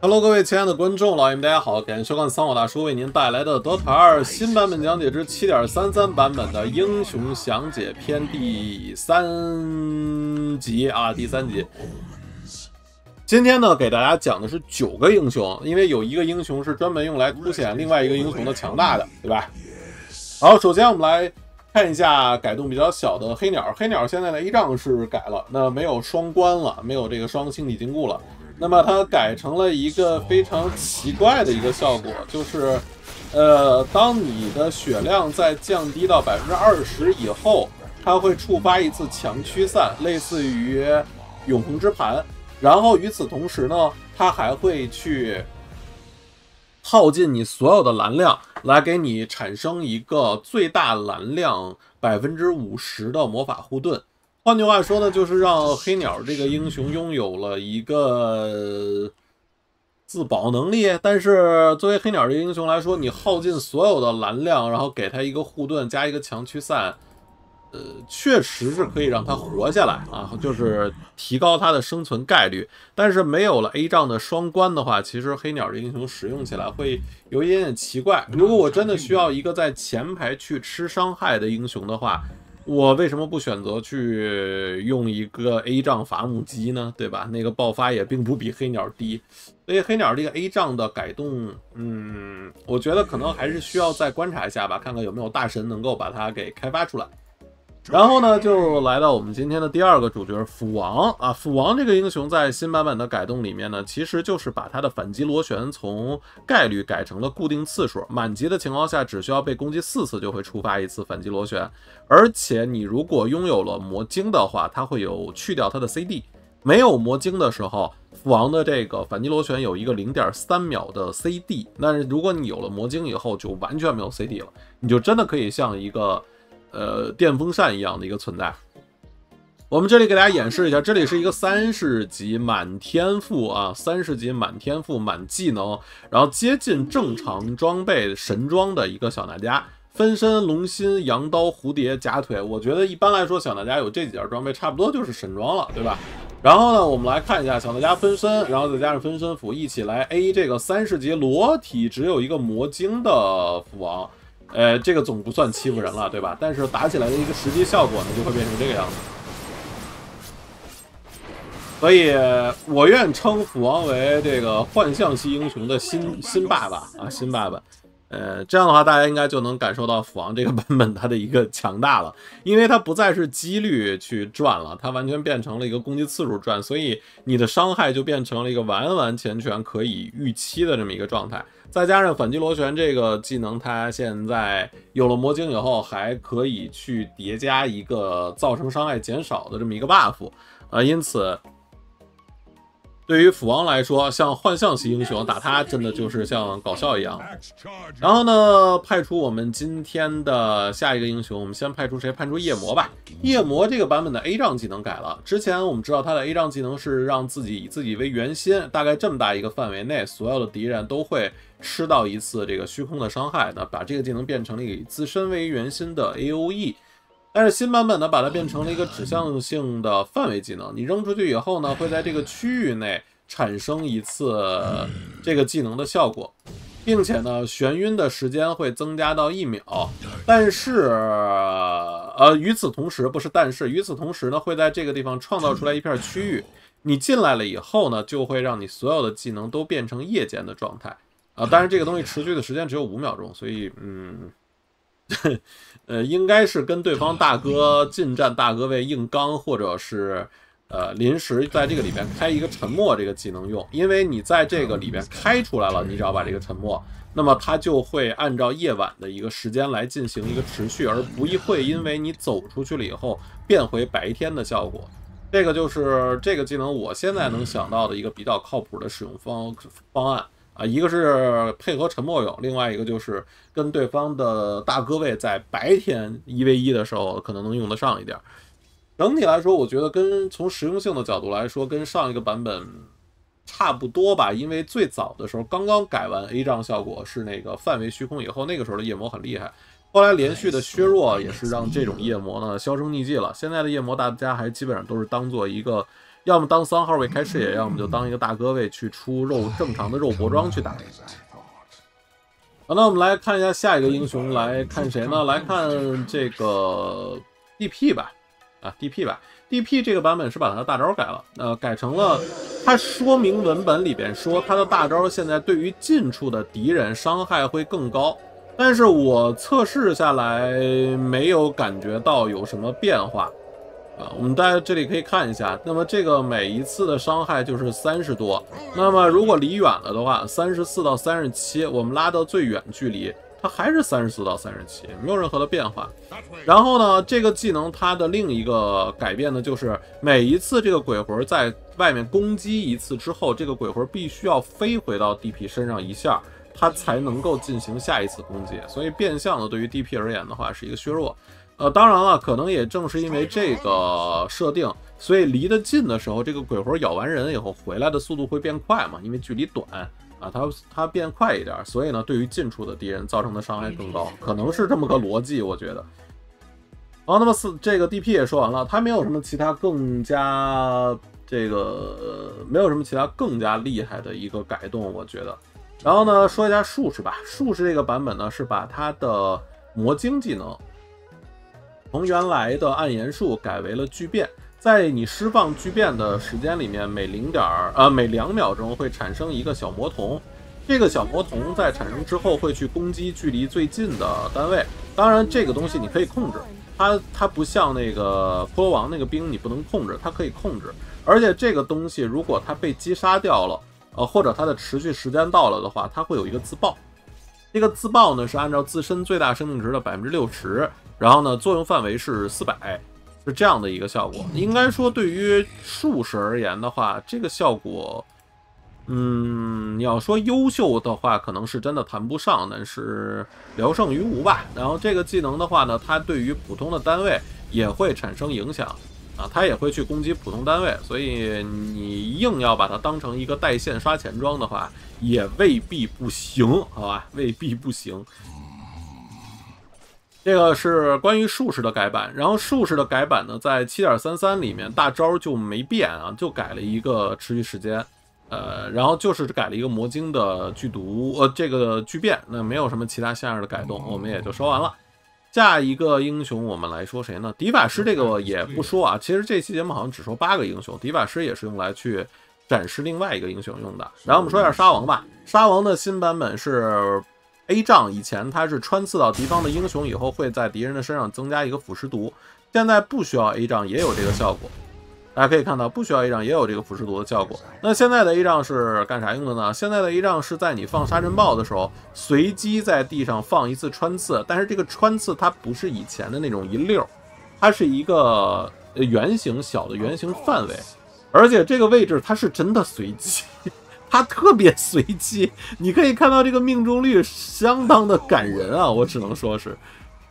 Hello，各位亲爱的观众、老爷们，大家好！感谢收看桑火大叔为您带来的《德塔二》新版本讲解之七点三三版本的英雄详解篇第三集啊，第三集。今天呢，给大家讲的是九个英雄，因为有一个英雄是专门用来凸显另外一个英雄的强大的，对吧？好，首先我们来看一下改动比较小的黑鸟。黑鸟现在的 A 仗是改了，那没有双关了，没有这个双星体禁锢了。那么它改成了一个非常奇怪的一个效果，就是，呃，当你的血量在降低到百分之二十以后，它会触发一次强驱散，类似于永恒之盘。然后与此同时呢，它还会去耗尽你所有的蓝量，来给你产生一个最大蓝量百分之五十的魔法护盾。换句话说呢，就是让黑鸟这个英雄拥有了一个自保能力。但是作为黑鸟这个英雄来说，你耗尽所有的蓝量，然后给他一个护盾加一个强驱散。呃，确实是可以让他活下来啊，就是提高他的生存概率。但是没有了 A 杖的双关的话，其实黑鸟这英雄使用起来会有一点点奇怪。如果我真的需要一个在前排去吃伤害的英雄的话，我为什么不选择去用一个 A 杖伐木机呢？对吧？那个爆发也并不比黑鸟低。所以黑鸟这个 A 杖的改动，嗯，我觉得可能还是需要再观察一下吧，看看有没有大神能够把它给开发出来。然后呢，就来到我们今天的第二个主角斧王啊。斧王这个英雄在新版本的改动里面呢，其实就是把他的反击螺旋从概率改成了固定次数，满级的情况下只需要被攻击四次就会触发一次反击螺旋。而且你如果拥有了魔晶的话，它会有去掉它的 CD。没有魔晶的时候，斧王的这个反击螺旋有一个零点三秒的 CD。但是如果你有了魔晶以后，就完全没有 CD 了，你就真的可以像一个。呃，电风扇一样的一个存在。我们这里给大家演示一下，这里是一个三十级满天赋啊，三十级满天赋满技能，然后接近正常装备神装的一个小拿家，分身龙心、羊刀、蝴蝶、假腿。我觉得一般来说，小拿家有这几件装备，差不多就是神装了，对吧？然后呢，我们来看一下小拿家分身，然后再加上分身斧，一起来 A 这个三十级裸体只有一个魔晶的斧王。呃，这个总不算欺负人了，对吧？但是打起来的一个实际效果呢，就会变成这个样子。所以我愿称斧王为这个幻象系英雄的新新爸爸啊，新爸爸。呃，这样的话，大家应该就能感受到斧王这个版本它的一个强大了，因为它不再是几率去转了，它完全变成了一个攻击次数转，所以你的伤害就变成了一个完完全全可以预期的这么一个状态。再加上反击螺旋这个技能，它现在有了魔晶以后，还可以去叠加一个造成伤害减少的这么一个 buff，啊，因此。对于斧王来说，像幻象系英雄打他，真的就是像搞笑一样。然后呢，派出我们今天的下一个英雄，我们先派出谁？派出夜魔吧。夜魔这个版本的 A 杖技能改了。之前我们知道他的 A 杖技能是让自己以自己为圆心，大概这么大一个范围内，所有的敌人都会吃到一次这个虚空的伤害。那把这个技能变成了以自身为圆心的 A O E。但是新版本呢，把它变成了一个指向性的范围技能。你扔出去以后呢，会在这个区域内产生一次这个技能的效果，并且呢，眩晕的时间会增加到一秒。但是，呃，与此同时，不是但是，与此同时呢，会在这个地方创造出来一片区域。你进来了以后呢，就会让你所有的技能都变成夜间的状态啊。但是这个东西持续的时间只有五秒钟，所以，嗯。呃，应该是跟对方大哥近战，大哥位硬刚，或者是呃临时在这个里边开一个沉默这个技能用，因为你在这个里边开出来了，你只要把这个沉默，那么它就会按照夜晚的一个时间来进行一个持续，而不一会因为你走出去了以后变回白天的效果。这个就是这个技能我现在能想到的一个比较靠谱的使用方方案。啊，一个是配合沉默用，另外一个就是跟对方的大哥位在白天一 v 一的时候可能能用得上一点。整体来说，我觉得跟从实用性的角度来说，跟上一个版本差不多吧。因为最早的时候刚刚改完 A 杖效果是那个范围虚空以后，那个时候的夜魔很厉害。后来连续的削弱也是让这种夜魔呢销声匿迹了。现在的夜魔大家还基本上都是当做一个要么当三号位开视野，要么就当一个大哥位去出肉正常的肉搏装去打。好，那我们来看一下下一个英雄，来看谁呢？来看这个 DP 吧，啊，DP 吧，DP 这个版本是把他的大招改了，呃，改成了它说明文本里边说他的大招现在对于近处的敌人伤害会更高，但是我测试下来没有感觉到有什么变化。啊，我们大家这里可以看一下，那么这个每一次的伤害就是三十多，那么如果离远了的话，三十四到三十七，我们拉到最远距离，它还是三十四到三十七，没有任何的变化。然后呢，这个技能它的另一个改变呢，就是每一次这个鬼魂在外面攻击一次之后，这个鬼魂必须要飞回到 DP 身上一下，它才能够进行下一次攻击。所以变相的对于 DP 而言的话，是一个削弱。呃，当然了，可能也正是因为这个设定，所以离得近的时候，这个鬼魂咬完人以后回来的速度会变快嘛？因为距离短啊，它它变快一点，所以呢，对于近处的敌人造成的伤害更高，可能是这么个逻辑，我觉得。好，那么四这个 DP 也说完了，它没有什么其他更加这个没有什么其他更加厉害的一个改动，我觉得。然后呢，说一下术士吧，术士这个版本呢是把它的魔晶技能。从原来的暗炎术改为了巨变，在你释放巨变的时间里面，每零点呃每两秒钟会产生一个小魔童，这个小魔童在产生之后会去攻击距离最近的单位。当然，这个东西你可以控制，它它不像那个骷髅王那个兵你不能控制，它可以控制。而且这个东西如果它被击杀掉了，呃或者它的持续时间到了的话，它会有一个自爆。这个自爆呢是按照自身最大生命值的百分之六十。然后呢，作用范围是四百，是这样的一个效果。应该说，对于术士而言的话，这个效果，嗯，你要说优秀的话，可能是真的谈不上，但是聊胜于无吧。然后这个技能的话呢，它对于普通的单位也会产生影响啊，它也会去攻击普通单位，所以你硬要把它当成一个带线刷钱装的话，也未必不行，好吧？未必不行。这个是关于术士的改版，然后术士的改版呢，在七点三三里面大招就没变啊，就改了一个持续时间，呃，然后就是改了一个魔晶的剧毒，呃，这个巨变，那没有什么其他像样的改动，我们也就说完了。下一个英雄我们来说谁呢？敌法师这个也不说啊，其实这期节目好像只说八个英雄，敌法师也是用来去展示另外一个英雄用的。然后我们说一下沙王吧，沙王的新版本是。A 杖以前它是穿刺到敌方的英雄以后，会在敌人的身上增加一个腐蚀毒。现在不需要 A 杖也有这个效果。大家可以看到，不需要一杖也有这个腐蚀毒的效果。那现在的 A 杖是干啥用的呢？现在的 A 杖是在你放沙尘暴的时候，随机在地上放一次穿刺。但是这个穿刺它不是以前的那种一溜，它是一个圆形小的圆形范围，而且这个位置它是真的随机。它特别随机，你可以看到这个命中率相当的感人啊！我只能说是，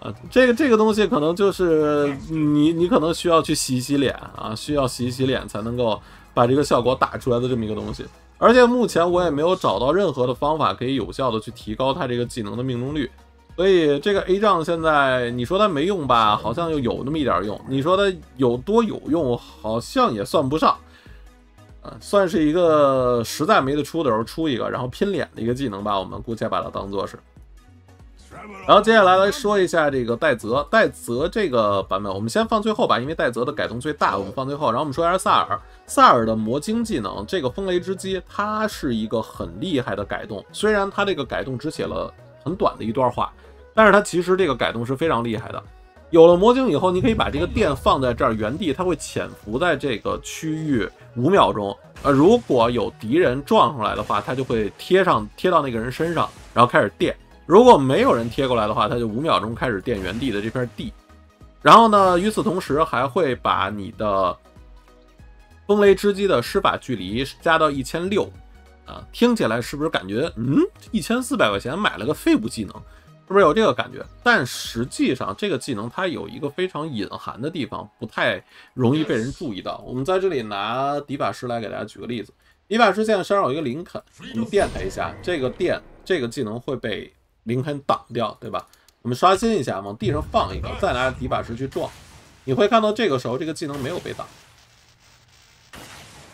啊，这个这个东西可能就是你你可能需要去洗洗脸啊，需要洗洗脸才能够把这个效果打出来的这么一个东西。而且目前我也没有找到任何的方法可以有效的去提高它这个技能的命中率，所以这个 A 杖现在你说它没用吧，好像又有那么一点用；你说它有多有用，好像也算不上。啊，算是一个实在没得出的时候出一个，然后拼脸的一个技能吧，我们姑且把它当做是。然后接下来来说一下这个戴泽，戴泽这个版本我们先放最后吧，因为戴泽的改动最大，我们放最后。然后我们说一下萨尔，萨尔的魔晶技能，这个风雷之击，它是一个很厉害的改动。虽然它这个改动只写了很短的一段话，但是它其实这个改动是非常厉害的。有了魔晶以后，你可以把这个电放在这儿原地，它会潜伏在这个区域五秒钟。呃，如果有敌人撞上来的话，它就会贴上贴到那个人身上，然后开始电。如果没有人贴过来的话，它就五秒钟开始电原地的这片地。然后呢，与此同时还会把你的风雷之击的施法距离加到一千六。啊，听起来是不是感觉嗯，一千四百块钱买了个废物技能？是不是有这个感觉？但实际上，这个技能它有一个非常隐含的地方，不太容易被人注意到。我们在这里拿迪法师来给大家举个例子。迪法师现在身上有一个林肯，我们电他一下，这个电这个技能会被林肯挡掉，对吧？我们刷新一下，往地上放一个，再拿敌法师去撞，你会看到这个时候这个技能没有被挡。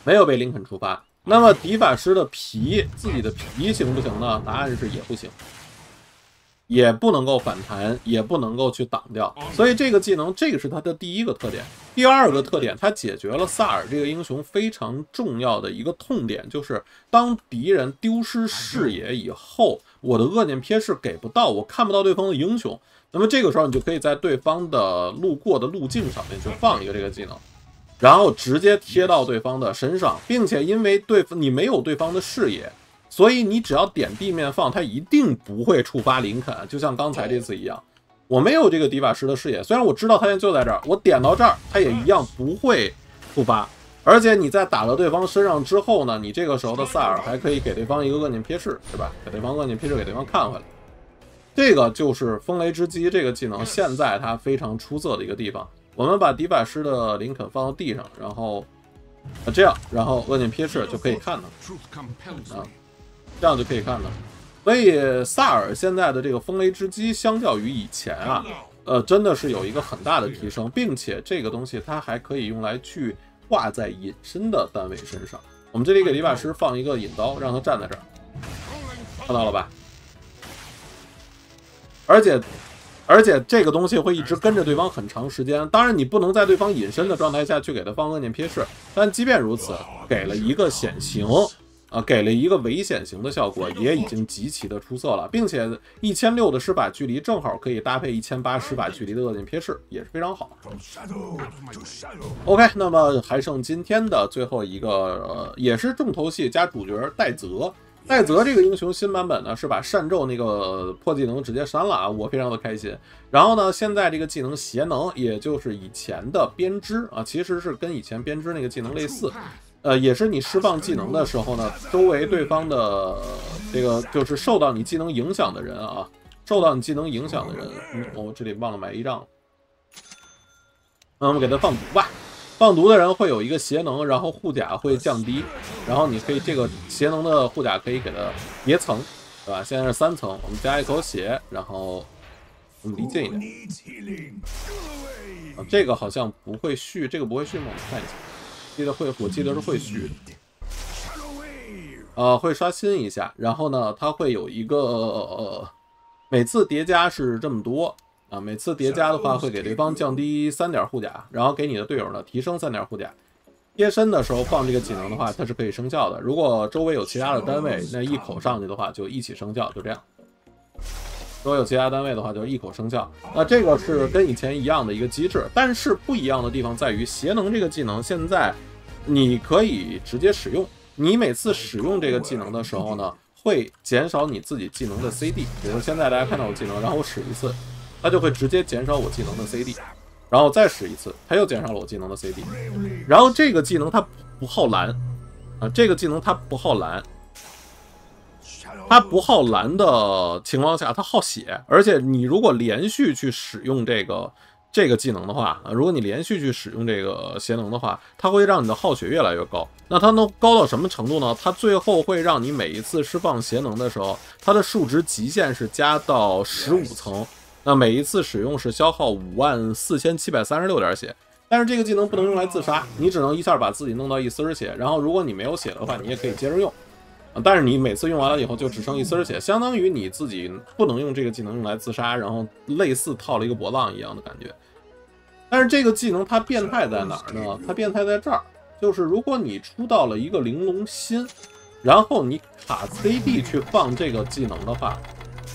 没有被林肯触发。那么敌法师的皮，自己的皮行不行呢？答案是也不行，也不能够反弹，也不能够去挡掉。所以这个技能，这个是它的第一个特点。第二个特点，它解决了萨尔这个英雄非常重要的一个痛点，就是当敌人丢失视野以后，我的恶念瞥视给不到，我看不到对方的英雄。那么这个时候，你就可以在对方的路过的路径上面去放一个这个技能。然后直接贴到对方的身上，并且因为对你没有对方的视野，所以你只要点地面放，它一定不会触发林肯。就像刚才这次一样，我没有这个迪法师的视野，虽然我知道他现在就在这儿，我点到这儿，他也一样不会触发。而且你在打到对方身上之后呢，你这个时候的塞尔还可以给对方一个恶念瞥视，对吧？给对方恶念瞥视，给对方看回来。这个就是风雷之击这个技能现在它非常出色的一个地方。我们把迪法师的林肯放到地上，然后啊这样，然后恶念瞥视就可以看到啊，这样就可以看到。所以萨尔现在的这个风雷之击，相较于以前啊，呃，真的是有一个很大的提升，并且这个东西它还可以用来去挂在隐身的单位身上。我们这里给理发师放一个引刀，让他站在这儿，看到了吧？而且。而且这个东西会一直跟着对方很长时间。当然，你不能在对方隐身的状态下去给他放恶念瞥视。但即便如此，给了一个显形，啊，给了一个危险型的效果，也已经极其的出色了。并且一千六的施法距离正好可以搭配一千八施法距离的恶念瞥视，也是非常好。OK，那么还剩今天的最后一个，也是重头戏加主角戴泽。戴泽这个英雄新版本呢，是把善咒那个破技能直接删了啊，我非常的开心。然后呢，现在这个技能邪能，也就是以前的编织啊，其实是跟以前编织那个技能类似，呃，也是你释放技能的时候呢，周围对方的这个就是受到你技能影响的人啊，受到你技能影响的人，我这里忘了买一张了，那我们给他放毒吧。放毒的人会有一个邪能，然后护甲会降低，然后你可以这个邪能的护甲可以给他叠层，对吧？现在是三层，我们加一口血，然后我们离近一点。啊，这个好像不会续，这个不会续吗？我们看一下，记得会，我记得是会续。呃，会刷新一下，然后呢，它会有一个呃，每次叠加是这么多。啊，每次叠加的话会给对方降低三点护甲，然后给你的队友呢提升三点护甲。贴身的时候放这个技能的话，它是可以生效的。如果周围有其他的单位，那一口上去的话就一起生效，就这样。如果有其他单位的话，就一口生效。那这个是跟以前一样的一个机制，但是不一样的地方在于邪能这个技能现在你可以直接使用。你每次使用这个技能的时候呢，会减少你自己技能的 CD。比如现在大家看到我技能，然后我使一次。它就会直接减少我技能的 CD，然后再使一次，它又减少了我技能的 CD。然后这个技能它不耗蓝啊，这个技能它不耗蓝，它不耗蓝的情况下，它耗血。而且你如果连续去使用这个这个技能的话，如果你连续去使用这个邪能的话，它会让你的耗血越来越高。那它能高到什么程度呢？它最后会让你每一次释放邪能的时候，它的数值极限是加到十五层。那每一次使用是消耗五万四千七百三十六点血，但是这个技能不能用来自杀，你只能一下把自己弄到一丝血，然后如果你没有血的话，你也可以接着用，但是你每次用完了以后就只剩一丝血，相当于你自己不能用这个技能用来自杀，然后类似套了一个波浪一样的感觉。但是这个技能它变态在哪儿呢？它变态在这儿，就是如果你出到了一个玲珑心，然后你卡 CD 去放这个技能的话，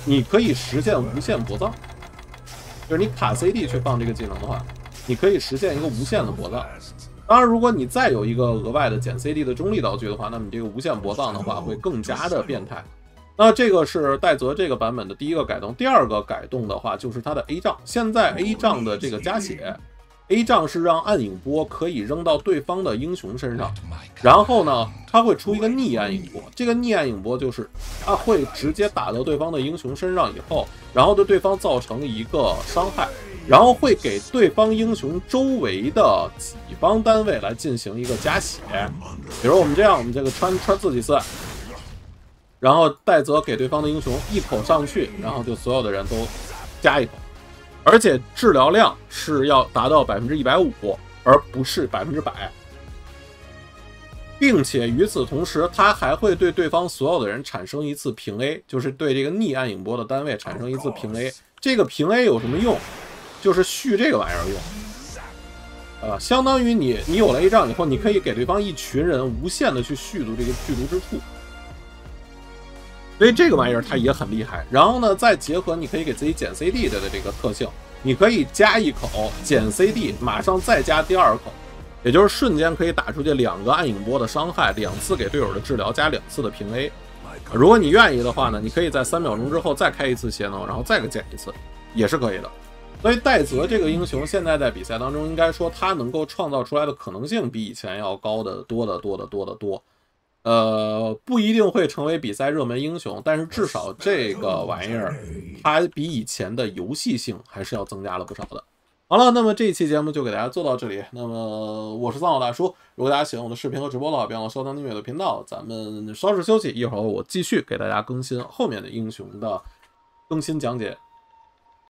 你可以实现无限博藏。就是你卡 CD 去放这个技能的话，你可以实现一个无限的博藏。当然，如果你再有一个额外的减 CD 的中立道具的话，那么你这个无限博藏的话会更加的变态。那这个是戴泽这个版本的第一个改动。第二个改动的话，就是它的 A 杖。现在 A 杖的这个加血。A 杖是让暗影波可以扔到对方的英雄身上，然后呢，它会出一个逆暗影波。这个逆暗影波就是它会直接打到对方的英雄身上以后，然后对对方造成一个伤害，然后会给对方英雄周围的己方单位来进行一个加血。比如我们这样，我们这个穿穿自己次，然后戴泽给对方的英雄一口上去，然后就所有的人都加一口。而且治疗量是要达到百分之一百五，而不是百分之百。并且与此同时，他还会对对方所有的人产生一次平 A，就是对这个逆暗影波的单位产生一次平 A。这个平 A 有什么用？就是续这个玩意儿用，呃，相当于你你有了 A 仗以后，你可以给对方一群人无限的去续读这个剧毒之处。所以这个玩意儿它也很厉害。然后呢，再结合你可以给自己减 CD 的的这个特性，你可以加一口减 CD，马上再加第二口。也就是瞬间可以打出去两个暗影波的伤害，两次给队友的治疗加两次的平 A。如果你愿意的话呢，你可以在三秒钟之后再开一次邪能，然后再给减一次，也是可以的。所以戴泽这个英雄现在在比赛当中，应该说他能够创造出来的可能性比以前要高的多得多得多得多。呃，不一定会成为比赛热门英雄，但是至少这个玩意儿它比以前的游戏性还是要增加了不少的。好了，那么这一期节目就给大家做到这里。那么我是藏獒大叔，如果大家喜欢我的视频和直播的话，别忘了收藏订阅我的频道。咱们稍事休息，一会儿我继续给大家更新后面的英雄的更新讲解。